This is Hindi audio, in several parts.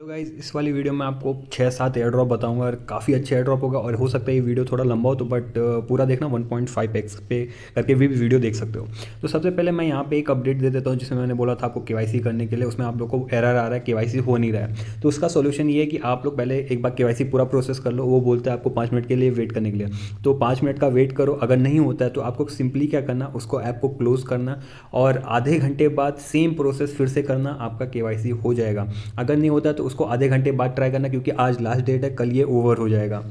तो गाइज़ इस वाली वीडियो में आपको छः सात एयर ड्रॉप बताऊँगा और काफ़ी अच्छे एयर ड्रॉप होगा और हो सकता है ये वीडियो थोड़ा लंबा हो तो बट पूरा देखना 1.5 एक्स पे करके भी वीडियो देख सकते हो। तो सबसे पहले मैं यहाँ पे एक अपडेट दे देता हूँ, जिसमें मैंने बोला था आपको के करने के लिए, उसमें आप लोग को एरर आ रहा है, के हो नहीं रहा है। तो उसका सोल्यूशन ये है कि आप लोग पहले एक बार के पूरा प्रोसेस कर लो, वो बोलता है आपको पाँच मिनट के लिए वेट करने के लिए। तो पाँच मिनट का वेट करो, अगर नहीं होता है तो आपको सिंपली क्या करना, उसको ऐप को क्लोज करना और आधे घंटे बाद सेम प्रोसेस फिर से करना, आपका के हो जाएगा। अगर नहीं होता तो उसको आधे घंटे बाद ट्राई करना क्योंकि आज लास्ट डेट है, कल ये ओवर हो जाएगा।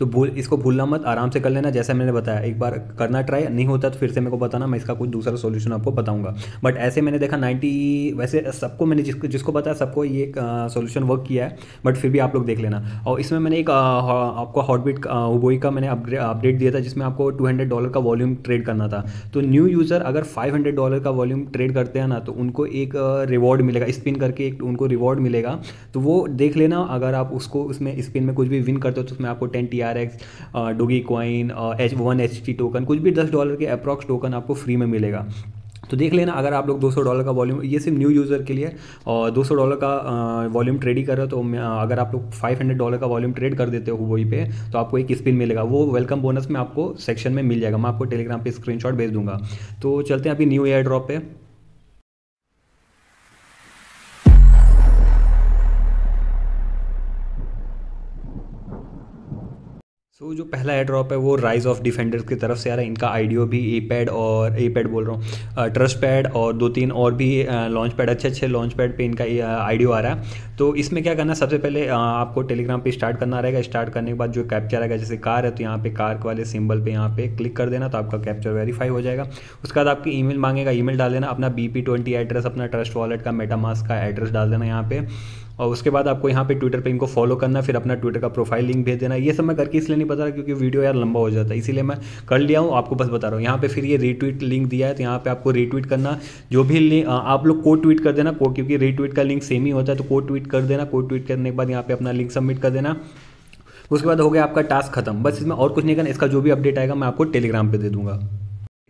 तो भूल, इसको भूलना मत, आराम से कर लेना, जैसा मैंने बताया, एक बार करना ट्राई, नहीं होता तो फिर से मेरे को बताना, मैं इसका कुछ दूसरा सोल्यूशन आपको बताऊँगा। बट ऐसे मैंने देखा नाइन्टी वैसे सबको मैंने जिसको जिसको बताया, सबको ये सोल्यूशन वर्क किया है बट फिर भी आप लोग देख लेना। और इसमें मैंने एक आपको हॉटबीट उबोई का मैंने अपडेट दिया था, जिसमें आपको टू डॉलर का वॉल्यूम ट्रेड करना था। तो न्यू यूज़र अगर फाइव डॉलर का वॉल्यूम ट्रेड करते हैं ना तो उनको एक रिवॉर्ड मिलेगा स्पिन करके एक उनको रिवॉर्ड मिलेगा। तो वो देख लेना, अगर आप उसको, उसमें स्पिन में कुछ भी विन करते हो तो उसमें आपको ten T R X doge coin H one H T token कुछ भी दस डॉलर के अप्रॉक्स टोकन आपको फ्री में मिलेगा। तो देख लेना, अगर आप लोग 200 डॉलर का वॉल्यूम ये सिर्फ़ न्यू यूज़र के लिए, और 200 डॉलर का वॉल्यूम ट्रेड ही कर रहे हो तो अगर आप लोग 500 डॉलर का वॉल्यूम ट्रेड कर देते हो वही पे तो आपको एक स्पिन मिलेगा। वो वेलकम बोनस में आपको सेक्शन में मिल जाएगा। मैं आपको टेलीग्राम पे स्क्रीनशॉट भेज दूँगा। तो चलते हैं अभी न्यू ईयर ड्रॉप पे। So, जो पहला एयर ड्रॉप है वो राइज ऑफ़ डिफेंडर्स की तरफ़ से आ रहा है। इनका आइडियो भी ए पैड और ए पैड बोल रहा हूँ ट्रस्ट पैड और दो तीन और भी लॉन्च पैड अच्छे अच्छे लॉन्च पैड पे इनका आइडियो आ रहा है। तो इसमें क्या करना है सबसे पहले आपको टेलीग्राम पे स्टार्ट करना रहेगा। स्टार्ट करने के बाद जो कैप्चर आएगा जैसे कार है तो यहाँ पे कार वाले सिंबल पे यहाँ पे क्लिक कर देना तो आपका कैप्चर वेरीफाई हो जाएगा। उसके बाद आपकी ईमेल मांगेगा ईमेल डाल देना अपना बी एड्रेस अपना ट्रस्ट वॉलेट का मेटामास का एड्रेस डाल देना यहाँ पे। और उसके बाद आपको यहाँ पे ट्विटर पे इनको फॉलो करना, फिर अपना ट्विटर का प्रोफ़ाइल लिंक भेज देना। ये सब मैं करके इसलिए नहीं बता रहा क्योंकि वीडियो यार लंबा हो जाता है, इसीलिए मैं कर लिया हूँ, आपको बस बता रहा हूँ। यहाँ पे फिर ये रीट्वीट लिंक दिया है तो यहाँ पे आपको रीट्वीट करना। जो भी आप लोग को ट्वीट कर देना को क्योंकि रीट्वीट का लिंक सेम ही होता है तो को ट्वीट कर देना। को ट्वीट करने के बाद यहाँ पे अपना लिंक सबमिट कर देना। उसके बाद हो गया आपका टास्क खत्म। बस इसमें और कुछ नहीं करना, इसका जो भी अपडेट आएगा मैं आपको टेलीग्राम पर दे दूँगा।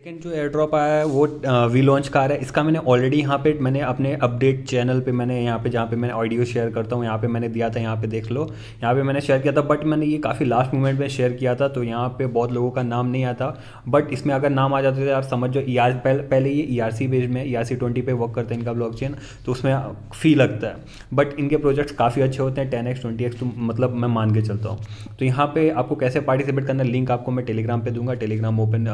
सेकेंड जो एयर ड्रॉप आया है वो वी लॉन्च कार है। इसका मैंने ऑलरेडी यहाँ पे मैंने अपने अपडेट चैनल पे मैंने यहाँ पे जहाँ पे मैंने ऑडियो शेयर करता हूँ यहाँ पे मैंने दिया था यहाँ पे देख लो। यहाँ पे मैंने शेयर किया था बट मैंने ये काफ़ी लास्ट मोमेंट में शेयर किया था तो यहाँ पे बहुत लोगों का नाम नहीं आता। बट इसमें अगर नाम आ जाते थे यार समझ जो ई e पहले, ये ई आर सी बेज में ई आर सी ट्वेंटी पे वर्क करते हैं इनका ब्लॉक चेन तो उसमें फ़ी लगता है। बट इनके प्रोजेक्ट्स काफ़ी अच्छे होते हैं टेन एक्स ट्वेंटी एक्स तो मतलब मैं मान के चलता हूँ। तो यहाँ पे आपको कैसे पार्टिसिपेट करना लिंक आपको मैं टेलीग्राम पर दूँगा। टेलीग्राम ओपन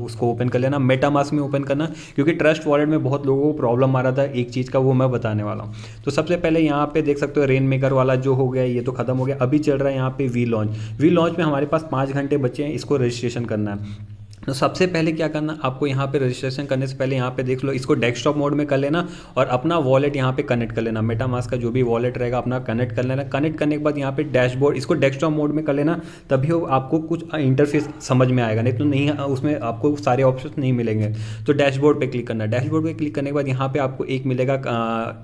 उसको ओपन कर लेना मेटा मास्क में ओपन करना, क्योंकि ट्रस्ट वॉलेट में बहुत लोगों को प्रॉब्लम आ रहा था एक चीज़ का, वो मैं बताने वाला हूँ। तो सबसे पहले यहाँ पे देख सकते हो रेन मेकर वाला जो हो गया, ये तो खत्म हो गया, अभी चल रहा है यहाँ पे वी लॉन्च वी लॉन्च में हमारे पास पाँच घंटे बचे हैं, इसको रजिस्ट्रेशन करना है। तो सबसे पहले क्या करना, आपको यहाँ पे रजिस्ट्रेशन करने से पहले यहाँ पे देख लो, इसको डेस्कटॉप मोड में कर लेना और अपना वॉलेट यहाँ पे कनेक्ट कर लेना। मेटामास का जो भी वॉलेट रहेगा, अपना कनेक्ट कर लेना। कनेक्ट करने के बाद यहाँ पे डैशबोर्ड इसको डेस्कटॉप मोड में कर लेना, तभी आपको कुछ इंटरफेस समझ में आएगा। नहीं तो नहीं उसमें आपको सारे ऑप्शन नहीं मिलेंगे। तो डैशबोर्ड पर क्लिक करना। डैशबोर्ड पर क्लिक करने के बाद यहाँ पर आपको एक मिलेगा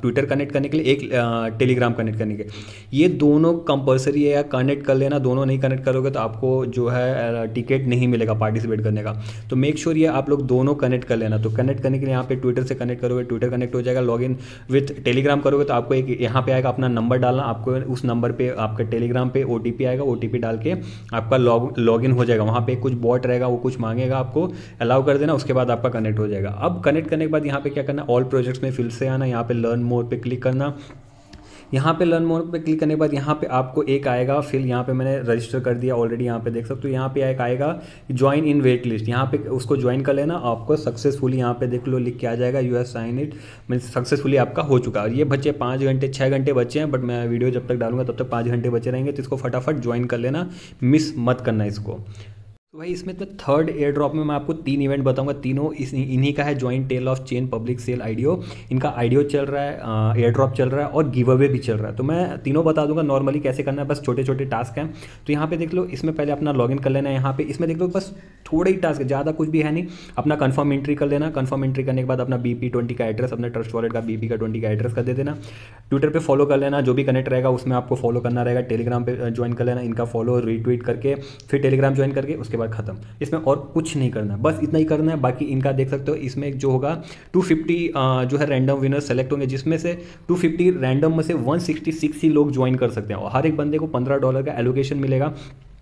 ट्विटर कनेक्ट करने के लिए, एक टेलीग्राम कनेक्ट करने के ये दोनों कंपलसरी है या कनेक्ट कर लेना, दोनों नहीं कनेक्ट करोगे तो आपको जो है टिकट नहीं मिलेगा पार्टिसिपेट करने का। तो मेक श्योर ये आप लोग दोनों कनेक्ट कर लेना। तो कनेक्ट करने के लिए यहाँ पे ट्विटर से कनेक्ट करोगे ट्विटर कनेक्ट हो जाएगा लॉगिन विथ टेलीग्राम करोगे तो आपको एक यहाँ पे आएगा अपना नंबर डालना। आपको उस नंबर पे आपका टेलीग्राम पे ओटीपी आएगा ओ डाल के आपका लॉग इन हो जाएगा। वहाँ पे कुछ बॉट रहेगा, वो कुछ मांगेगा आपको अलाउ कर देना, उसके बाद आपका कनेक्ट हो जाएगा। अब कनेक्ट करने के बाद यहाँ पे क्या करना ऑल प्रोजेक्ट्स में फिर से आना, यहाँ पे लर्न मोर पे क्लिक करना। यहाँ पे लर्न मोर पे क्लिक करने के बाद यहाँ पे आपको एक आएगा, फिर यहाँ पे मैंने रजिस्टर कर दिया ऑलरेडी यहाँ पे देख सकते हो यहाँ पे एक आएगा ज्वाइन इन वेट लिस्ट यहाँ पे उसको ज्वाइन कर लेना, आपको सक्सेसफुली यहाँ पे देख लो, लिख के आ जाएगा U S sign it mean successfully आपका हो चुका। है ये बच्चे पाँच घंटे छः घंटे बचे हैं बट मैं वीडियो जब तक डालूँगा तब तक पाँच घंटे बचे रहेंगे तो इसको फटाफट ज्वाइन कर लेना। मिस मत करना इसको। तो भाई इसमें तो थर्ड एयर ड्रॉप में मैं आपको तीन इवेंट बताऊँगा। तीनों इस, इन्हीं का है joint tail of chain public sale IDO इनका आइडियो चल रहा है एयर ड्रॉप चल रहा है और गिव अवे भी चल रहा है। तो मैं तीनों बता दूँगा। नॉर्मली कैसे करना है? बस छोटे छोटे टास्क हैं। तो यहाँ पे देख लो, इसमें पहले अपना लॉगिन कर लेना है यहाँ पे। इसमें देख लो, बस थोड़े ही टास्क ज़्यादा कुछ भी है नहीं। अपना कन्फर्म एंट्री कर लेना। कन्फर्म एंट्री करने के बाद अपना बी पी ट्वेंटी का एड्रेस अपना ट्रस्ट वॉलेट का बी पी का ट्वेंटी का एड्रेस कर दे देना। ट्विटर पर फॉलो कर लेना। जो भी कनेक्ट रहेगा, उसमें आपको फॉलो करना रहेगा। टेलीग्राम पर ज्वाइन कर लेना। इनका फॉलो रीट्वीट करके, फिर टेलीग्राम ज्वाइन करके, उसके बाद बार खत्म। इसमें और कुछ नहीं करना। है बस इतना ही करना है, बाकी इनका देख सकते हो, इसमें जो होगा 250 जो है रैंडम विनर सेलेक्ट होंगे, जिसमें से 250 रैंडम में से 166 ही लोग ज्वाइन कर सकते हैं। और हर एक बंदे को 15 डॉलर का एलोकेशन मिलेगा।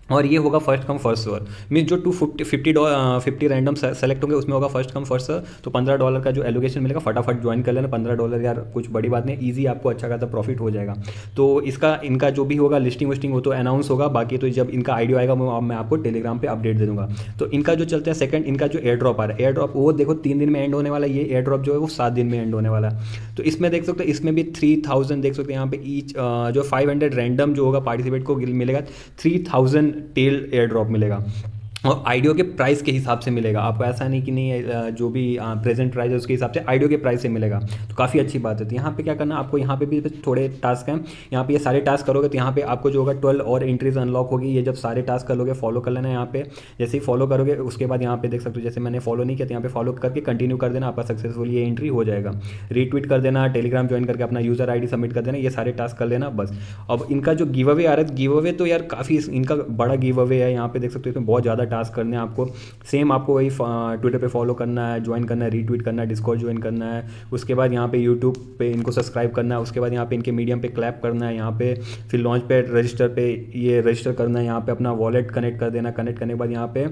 और ये होगा first come first serve mean जो two fifty fifty fifty random select होंगे, उसमें होगा फ़र्स्ट कम फ़र्स्ट सर्व तो पंद्रह डॉलर का जो एलोकेशन मिलेगा, फटाफट ज्वाइन कर लेना। पंद्रह डॉलर यार कुछ बड़ी बात नहीं ईजी आपको अच्छा खासा प्रॉफिट हो जाएगा। तो इसका, इनका जो भी होगा लिस्टिंग विस्टिंग वो तो अनाउंस होगा। बाकी तो जब इनका आइडियो आएगा, मैं आपको टेलीग्राम पर अपडेट दे दूँगा। तो इनका जो चलता है सेकंड इनका जो एयर ड्रॉप आ रहा है एयर ड्रॉप वो देखो तीन दिन में एंड होने वाला है। ये एयर ड्रॉप जो है, वो सात दिन में एंड होने वाला है। तो इसमें देख सकते हो, इसमें भी थ्री थाउज़ेंड देख सकते हैं यहाँ पे ईच जो फाइव हंड्रेड रैंडम जो होगा पार्टिसिपेट को मिलेगा three thousand tail air drop मिलेगा। और आइडियो के प्राइस के हिसाब से मिलेगा। आपको ऐसा नहीं कि नहीं जो भी प्रेजेंट प्राइस है, उसके हिसाब से आइडियो के प्राइस से मिलेगा। तो काफ़ी अच्छी बात है। तो यहाँ पे क्या करना, आपको यहाँ पे भी थोड़े टास्क हैं। यहाँ पे ये सारे टास्क करोगे तो यहाँ पे आपको जो होगा ट्वेल्व और एंट्रीज अनलॉक होगी। ये जब सारे टास्क कर लोगे फॉलो कर लेना यहाँ पे। जैसे ही फॉलो करोगे, उसके बाद यहाँ पे देख सकते हो, जैसे मैंने फॉलो नहीं किया तो यहाँ पे फॉलो करके कंटिन्यू कर देना, आपका सक्सेसफुल ये एंट्री हो जाएगा। रीट्वीट कर देना टेलीग्राम ज्वाइन करके अपना यूज़र आई सबमिट कर देना, ये सारे टास्क कर लेना, बस। अब इनका जो गिव अवे आ रहा है गिव अवे तो यार काफ़ी इनका बड़ा गिव अवे है। यहाँ पे देख सकते हो, इसमें बहुत ज़्यादा टास्क करने हैं आपको। सेम आपको वही ट्विटर पे फॉलो करना है ज्वाइन करना है रीट्वीट करना है डिस्कॉर्ड ज्वाइन करना है। उसके बाद यहाँ पे यूट्यूब पे इनको सब्सक्राइब करना है। उसके बाद यहाँ पे इनके मीडियम पे क्लैप करना है, यहाँ पे फिर लॉन्च पे रजिस्टर पे ये रजिस्टर करना है, यहाँ पे अपना वॉलेट कनेक्ट कर देना। कनेक्ट करने के बाद यहाँ पे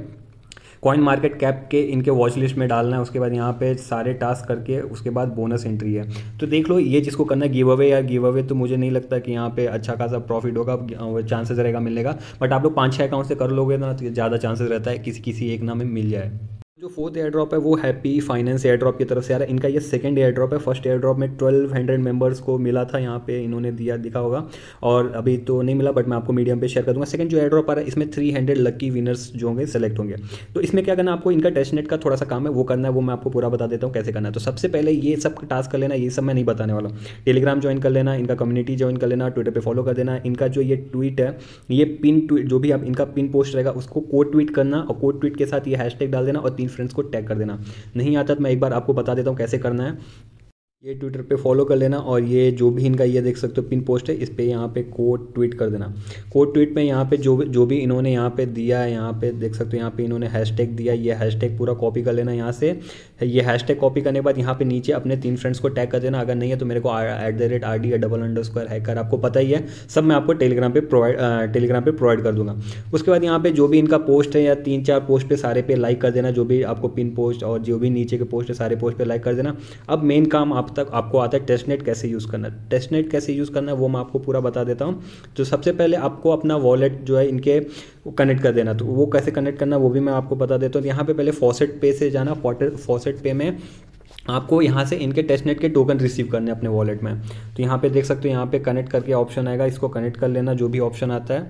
कॉइन मार्केट कैप के इनके वॉच लिस्ट में डालना है, उसके बाद यहाँ पे सारे टास्क करके उसके बाद बोनस एंट्री है। तो देख लो, ये जिसको करना है गिव अवे या गिव अवे तो मुझे नहीं लगता कि यहाँ पे अच्छा खासा प्रॉफिट होगा चांसेस रहेगा मिलने का बट आप लोग पाँच छः अकाउंट से कर लोगे ना तो ज़्यादा चांसेस रहता है किसी किसी एक नाम में मिल जाए। जो फोर्थ एयर ड्रॉप है, वो हैप्पी फाइनेंस एयर ड्रॉप की तरफ़ से आ रहा है। इनका ये सेकंड एयर ड्रॉप है। फ़र्स्ट एयर ड्रॉप में ट्वेल्व हंड्रेड मेंबर्स को मिला था, यहाँ पे इन्होंने दिया, दिखा होगा। और अभी तो नहीं मिला बट मैं आपको मीडियम पे शेयर कर दूँगा। सेकंड जो एयर ड्रॉप आ रहा है, इसमें थ्री हंड्रेड लकी विनर्स जो होंगे सेलेक्ट होंगे। तो इसमें क्या करना आपको इनका टेस्टनेट का थोड़ा सा काम है, वो करना है, वो मैं आपको पूरा बता देता हूँ कैसे करना है। तो सबसे पहले ये सब टास्क कर लेना, ये सब मैं नहीं बताने वाला टेलीग्राम ज्वाइन कर लेना, इनका कम्युनिटी ज्वाइन कर लेना ट्विटर पर फॉलो कर देना। इनका जो ये ट्वीट है, ये पिन ट्वीट जो भी आप, इनका पिन पोस्ट रहेगा, उसको कोड ट्वीट करना और कोड ट्वीट के साथ ये हैश डाल देना और तीन फ्रेंड्स को टैग कर देना। नहीं आता तो मैं एक बार आपको बता देता हूँ कैसे करना है। ये ट्विटर पे फॉलो कर लेना और ये जो भी इनका ये देख सकते हो पिन पोस्ट है, इस पर यहाँ पे कोड ट्वीट कर देना। कोड ट्वीट में यहाँ पे जो भी जो भी इन्होंने यहाँ पे दिया है, यहाँ पे देख सकते हो यहाँ पे इन्होंने हैशटैग दिया, ये हैशटैग पूरा कॉपी कर लेना यहाँ से। ये हैशटैग कॉपी करने के बाद यहाँ पे नीचे अपने तीन फ्रेंड्स को टैग कर देना। अगर नहीं है तो मेरे को at the rate R D double underscore hacker आपको पता ही है। सब मैं आपको टेलीग्राम पर प्रोवाइड टेलीग्राम पर प्रोवाइड कर दूँगा। उसके बाद यहाँ पे जो भी इनका पोस्ट है या तीन चार पोस्ट पे सारे पे लाइक कर देना। जो भी आपको पिन पोस्ट और जो भी नीचे के पोस्ट है, सारे पोस्ट पर लाइक कर देना। अब मेन काम आप तक आपको आता है टेस्टनेट कैसे यूज़ करना है। टेस्टनेट कैसे यूज़ करना है वो मैं आपको पूरा बता देता हूँ। तो सबसे पहले आपको अपना वॉलेट जो है इनके कनेक्ट कर देना तो वो कैसे कनेक्ट करना वो भी मैं आपको बता देता हूँ। यहाँ पे पहले फॉसेट पे से जाना फॉसेट पे में आपको यहाँ से इनके टेस्टनेट के टोकन रिसीव करने अपने वॉलेट में। तो यहाँ पे देख सकते हो यहाँ पे कनेक्ट करके ऑप्शन आएगा इसको कनेक्ट कर लेना जो भी ऑप्शन आता है।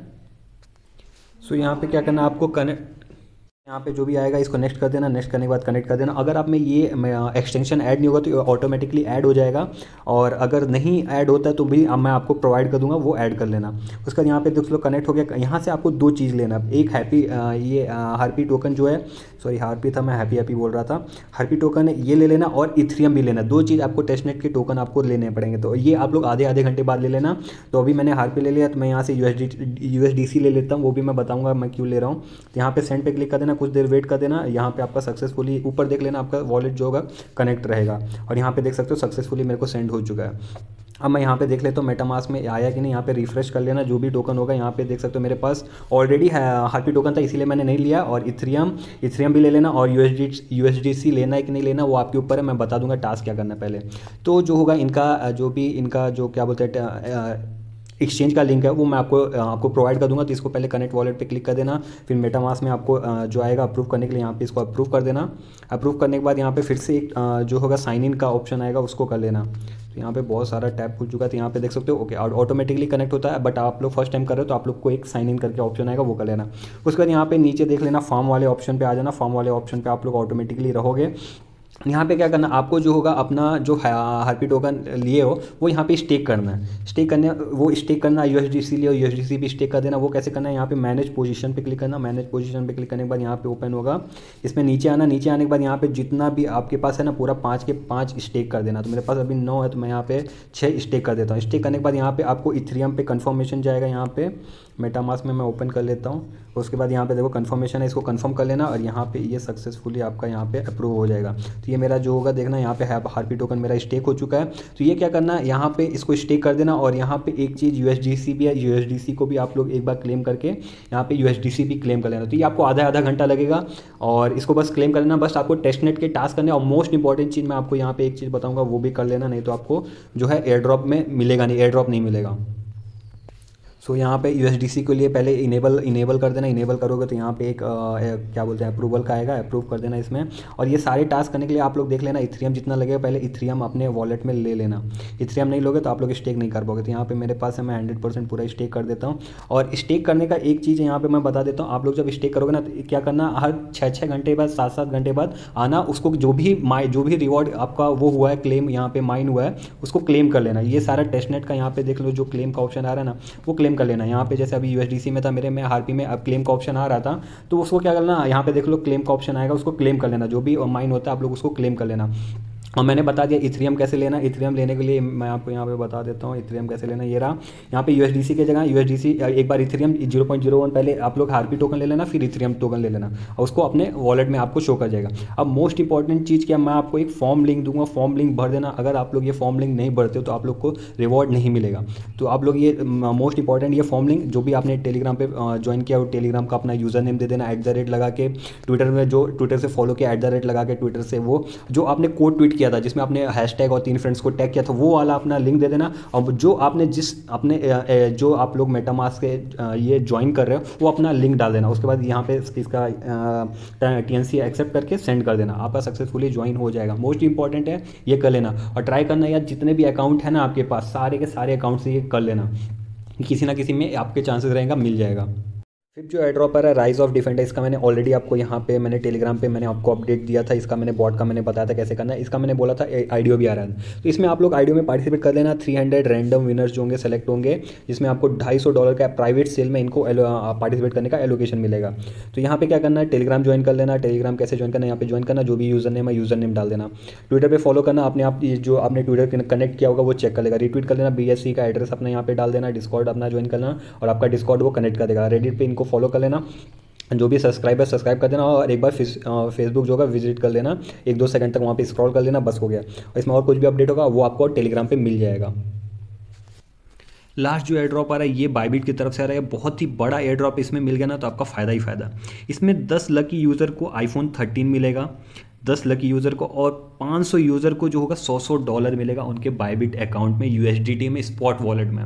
सो so, यहाँ पे क्या करना आपको कनेक्ट यहाँ पे जो भी आएगा, इसको नेक्स्ट कर देना नेक्स्ट करने के बाद कनेक्ट कर देना। अगर आप में ये एक्सटेंशन ऐड नहीं होगा तो ऑटोमेटिकली ऐड हो जाएगा। और अगर नहीं ऐड होता है तो भी मैं आपको प्रोवाइड कर दूँगा, वो ऐड कर लेना। उसके बाद यहाँ पे देख लो कनेक्ट हो गया। यहाँ से आपको दो चीज़ लेना। एक हैप्पी ये हारपी टोकन जो है सॉरी हारपी था, मैं हैप्पी हैप्पी बोल रहा था। हारपी टोकन ये ले लेना और इथ्रियम भी लेना। दो चीज़ आपको टेस्टनेट के टोकन आपको लेने पड़ेंगे। तो ये आप लोग आधे आधे घंटे बाद ले लेना। तो अभी मैंने हारपी ले लिया तो मैं यहाँ से यू एस ले लेता हूँ, वो भी मैं बताऊँगा, मैं क्यों ले रहा हूँ। तो यहाँ पे सेंड पे क्लिक कर देना। देना कुछ देर वेट कर देना, यहाँ पे आपका सक्सेसफुली ऊपर देख लेना, आपका वॉलेट जो होगा कनेक्ट रहेगा। और यहाँ पे देख सकते हो सक्सेसफुली मेरे को सेंड हो चुका है। अब मैं यहाँ पे देख लेता हूँ मेटामास में आया कि नहीं, यहाँ पे रिफ्रेश कर लेना, जो भी टोकन होगा यहाँ पे देख सकते हो मेरे पास ऑलरेडी हार्पी टोकन था, इसीलिए मैंने नहीं लिया। और इथरियम इथरियम भी ले लेना, और यू एस लेना है कि नहीं लेना, वो आपके ऊपर है, मैं बता दूँगा टास्क क्या करना पहले। तो जो होगा इनका, जो भी इनका, जो क्या बोलते हैं एक्सचेंज का लिंक है, वो मैं आपको आपको प्रोवाइड कर दूँगा। तो इसको पहले कनेक्ट वॉलेट पे क्लिक कर देना, फिर मेटामास में आपको जो आएगा अप्रूव करने के लिए यहाँ पे इसको अप्रूव कर देना। अप्रूव करने के बाद यहाँ पे फिर से एक जो होगा साइन इन का ऑप्शन आएगा, उसको कर लेना। तो यहाँ पे बहुत सारा टैप खुल चुका है तो यहाँ पे देख सकते हो ओके ऑटोमेटिकली कनेक्ट होता है बट आप लोग फ़र्स्ट टाइम कर रहे हो तो आप लोग को एक साइन इन करके ऑप्शन आएगा, वो कर लेना। उसके बाद यहाँ पे नीचे देख लेना फॉर्म वाले ऑप्शन पे आ जाना। फॉर्म वाले ऑप्शन पे आप लोग ऑटोमेटिकली रहोगे। यहाँ पे क्या करना आपको जो होगा अपना जो हार्पी टोकन लिए हो वो यहाँ पे स्टेक करना है स्टेक करने वो स्टेक करना यू एस लिए यू एस भी स्टेक कर देना वो कैसे करना है यहाँ पे मैनेज पोजीशन पे क्लिक करना मैनेज पोजीशन पे क्लिक करने के बाद यहाँ पे ओपन होगा इसमें नीचे आना नीचे आने के बाद यहाँ पे जितना भी आपके पास है ना पूरा पाँच के पाँच स्टेक कर देना तो मेरे पास अभी नौ है तो मैं यहाँ पे छः स्टेक कर देता हूँ स्टेक करने के बाद यहाँ पे आपको इथ्रियम पे कन्फर्मेशन जाएगा यहाँ पे मेटामास में मैं ओपन कर लेता हूँ उसके बाद यहाँ पे देखो कन्फर्मेशन है इसको कन्फर्म कर लेना और यहाँ पे ये सक्सेसफुली आपका यहाँ पे अप्रूव हो जाएगा तो ये मेरा जो होगा, देखना यहाँ पे है, हार्पी टोकन मेरा स्टेक हो चुका है। तो ये क्या करना है, यहाँ पे इसको स्टेक कर देना और यहाँ पे एक चीज़ यू भी है यूएसडीसी को भी आप लोग एक बार क्लेम करके यहाँ पे यूएसडीसी भी क्लेम कर लेना। तो ये आपको आधा आधा घंटा लगेगा और इसको बस क्लेम कर लेना बस आपको टेस्ट नेट के टास्क करने और मोस्ट इंपॉर्टेंट चीज़ मैं आपको यहाँ पे एक चीज़ बताऊँगा, वो भी कर लेना, नहीं तो आपको जो है एयर ड्रॉप में मिलेगा नहीं एयर ड्रॉप नहीं मिलेगा। सो so, यहाँ पे USDC के लिए पहले इनेबल इनेबल कर देना इनेबल करोगे तो यहाँ पे एक आ, क्या बोलते हैं अप्रूवल का आएगा अप्रूव कर देना इसमें। और ये सारे टास्क करने के लिए आप लोग देख लेना इथ्रियम जितना लगेगा पहले इथ्रियम अपने वॉलेट में ले लेना। इथ्रियम नहीं लोगे तो आप लोग स्टेक नहीं कर पाओगे। तो यहाँ पर मेरे पास है मैं हंड्रेड परसेंट पूरा स्टेक कर देता हूँ। और स्टेक करने का एक चीज़ यहाँ पर मैं बता देता हूँ आप लोग जब स्टेक करोगे ना तो क्या करना हर छः छः घंटे बाद सात सात घंटे बाद आना उसको जो भी माई जो भी रिवॉर्ड आपका वो हुआ है क्लेम यहाँ पे माइन हुआ है उसको क्लेम कर लेना। ये सारा टेस्टनेट का यहाँ पे देख लो जो क्लेम का ऑप्शन आ रहा है ना वो क्लेम कर लेना। यहाँ पे जैसे जैसे अभी यूएसडीसी में था, मेरे, में हारपी में अब क्लेम का ऑप्शन आ रहा था तो उसको क्या करना, यहाँ पे देख लो क्लेम का ऑप्शन आएगा, उसको क्लेम कर लेना, जो भी माइन होता है, आप लोग उसको क्लेम कर लेना। और मैंने बता दिया इथ्रियम कैसे लेना इथ्रियम लेने के लिए मैं आपको यहाँ पे बता देता हूँ, इथ्रियम कैसे लेना ये रहा। यहाँ पे यूएसडीसी की जगह यूएसडीसी एक बार Ethereum zero point zero one पहले आप लोग हारपी टोकन ले लेना, फिर इथ्रियम टोकन ले लेना और उसको अपने वॉलेट में आपको शो कर जाएगा। अब मोस्ट इंपॉर्टेंट चीज़ क्या, मैं आपको एक फॉर्म लिंक दूँगा। फॉर्म लिंक भर देना। अगर आप लोग ये फॉर्म लिंक नहीं भरते हो तो आप लोग को रिवॉर्ड नहीं मिलेगा। तो आप लोग ये मोस्ट इंपॉर्टेंट ये फॉर्म लिंक जो भी आपने टेलीग्राम पर ज्वाइन किया हो टेलीग्राम का अपना यूज़र नेम दे देना एट द रेट लगा के ट्विटर में जो ट्विटर से फॉलो किया एट द रेट लगा के ट्विटर से वो, जो आपने कोड ट्वीट किया था, जिसमें आपने हैशटैग और तीन फ्रेंड्स को टैग किया था, वो वाला अपना लिंक दे देना। और जो आपने जिस अपने जो आप लोग मेटामास के ये ज्वाइन कर रहे हो, वो अपना लिंक डाल देना। उसके बाद यहाँ पे इसका टी एन एक्सेप्ट करके सेंड कर देना। आपका सक्सेसफुली ज्वाइन हो जाएगा। मोस्ट इंपॉर्टेंट है, ये कर लेना। और ट्राई करना यार, जितने भी अकाउंट है ना आपके पास, सारे के सारे अकाउंट से ये कर लेना। किसी ना किसी में आपके चांसेस रहेगा, मिल जाएगा। फिर जो एड्रॉपर है राइज ऑफ़ डिफेंडर इसका मैंने ऑलरेडी आपको यहाँ पे, मैंने टेलीग्राम पे मैंने आपको अपडेट दिया था, इसका मैंने बॉट का मैंने बताया था कैसे करना है, इसका मैंने बोला था आइडियो भी आ रहा है। तो इसमें आप लोग आइडियो में पार्टिसिपेट कर लेना थ्री हंड्रेड रैंडम विनर्स जो होंगे सेलेक्ट होंगे, जिसमें आपको ढाई डॉलर का प्राइवेट सेल में इनको पार्टिसिपेट करने का एलोकेशन मिलेगा। तो यहाँ पे क्या करना है टेलीग्राम ज्वाइन कर लेना टेलीग्राम कैसे ज्वाइन करना यहाँ पे ज्वाइन करना, जो भी यूज़र नेम है यूज़र नेम डाल देना। ट्विटर पर फॉलो करना, अपने आप जो आपने ट्विटर कनेक्ट किया होगा, वो चेक कर लेगा। रिट्वीट कर लेना बी का एड्रेस अपना यहाँ पे डाल देना डिस्कॉर्ड अपना ज्वाइन करना, और आपका डिस्कॉर्ड वो कनेक्ट कर देगा। रेडिट पर इनको फॉलो कर लेना। जो भी सब्सक्राइब है सब्सक्राइब कर देना और एक बार फेसबुक जो होगा विज़िट कर लेना। एक दो सेकंड तक वहाँ पे स्क्रॉल कर लेना, बस हो गया। और इसमें और कुछ भी अपडेट होगा, वो आपको टेलीग्राम पे मिल जाएगा। लास्ट जो एयर ड्रॉप आ रहा है, ये बाईबिट की तरफ़ से आ रहा है। बहुत ही बड़ा एयर ड्रॉप इसमें मिल गया ना तो आपका फ़ायदा ही फ़ायदा। इसमें 10 लकी यूज़र को आईफोन 13 मिलेगा। 10 लकी यूज़र को और 500 यूज़र को जो होगा 100 100 डॉलर मिलेगा उनके बाईबिट अकाउंट में यू में स्पॉट वॉलेट में।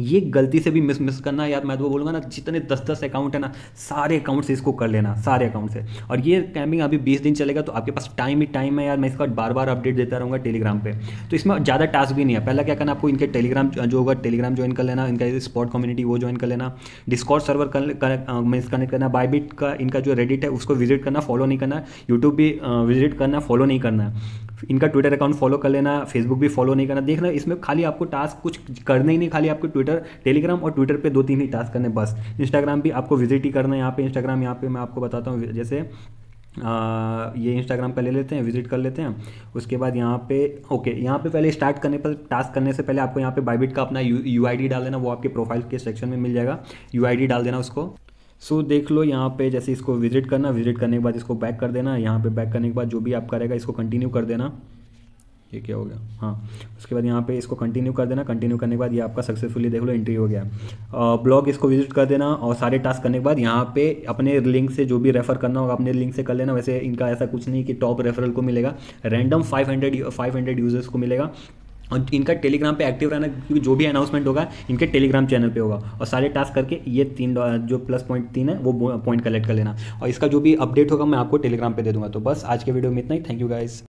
ये गलती से भी मिस मिस करना यार मैं तो बोलूँगा ना, जितने दस दस अकाउंट है ना, सारे अकाउंट से इसको कर लेना, सारे अकाउंट से। और ये कैम्पिंग अभी बीस दिन चलेगा तो आपके पास टाइम ही टाइम है यार, मैं इसका बार बार अपडेट देता रहूँगा टेलीग्राम पर तो इसमें ज़्यादा टास्क भी नहीं है। पहला क्या करना, आपको इनके टेलीग्राम जो होगा टेलीग्राम ज्वाइन कर लेना, इनका स्पॉट कम्युनिटी वो ज्वाइन कर लेना। डिस्कॉट सर्वर मीन्स कनेक्ट करना बाईबिट का इनका जो रेडिट है, उसको विज़िट करना फॉलो नहीं करना। यूट्यूब भी विज़िट करना फॉलो नहीं करना। इनका ट्विटर अकाउंट फॉलो कर लेना फेसबुक भी फॉलो नहीं करना देखना इसमें खाली आपको टास्क कुछ करने ही नहीं खाली आपको ट्विटर टेलीग्राम और ट्विटर पर दो तीन ही टास्क करने बस। इंस्टाग्राम भी आपको विज़िट ही करना है यहाँ पे इंस्टाग्राम यहाँ पे मैं आपको बताता हूँ जैसे आ, ये इंस्टाग्राम का ले लेते हैं विज़िट कर लेते हैं उसके बाद यहाँ पे ओके यहाँ पे पहले स्टार्ट करने पर टास्क करने से पहले आपको यहाँ पे बाइबिट का अपना यू यू डाल देना वो आपके प्रोफ़ाइल के सेक्शन में मिल जाएगा। UID डाल देना उसको। सो so, देख लो यहाँ पे जैसे इसको विज़िट करना विज़िट करने के बाद इसको बैक कर देना यहाँ पे बैक करने के बाद जो भी आप करेगा इसको कंटिन्यू कर देना। ये क्या हो गया? हाँ उसके बाद यहाँ पे इसको कंटिन्यू कर देना कंटिन्यू करने के बाद ये आपका सक्सेसफुली देख लो एंट्री हो गया। ब्लॉग इसको विज़िट कर देना और सारे टास्क करने के बाद यहाँ पे अपने लिंक से जो भी रेफर करना होगा अपने लिंक से कर लेना। वैसे इनका ऐसा कुछ नहीं कि टॉप रेफरल को मिलेगा। Random five hundred five hundred users को मिलेगा। और इनका टेलीग्राम पे एक्टिव रहना, क्योंकि जो भी अनाउंसमेंट होगा, इनके टेलीग्राम चैनल पे होगा। और सारे टास्क करके ये तीन जो प्लस पॉइंट तीन है, वो पॉइंट कलेक्ट कर लेना। और इसका जो भी अपडेट होगा, मैं आपको टेलीग्राम पे दे दूँगा। तो बस आज के वीडियो में इतना ही। Thank you guys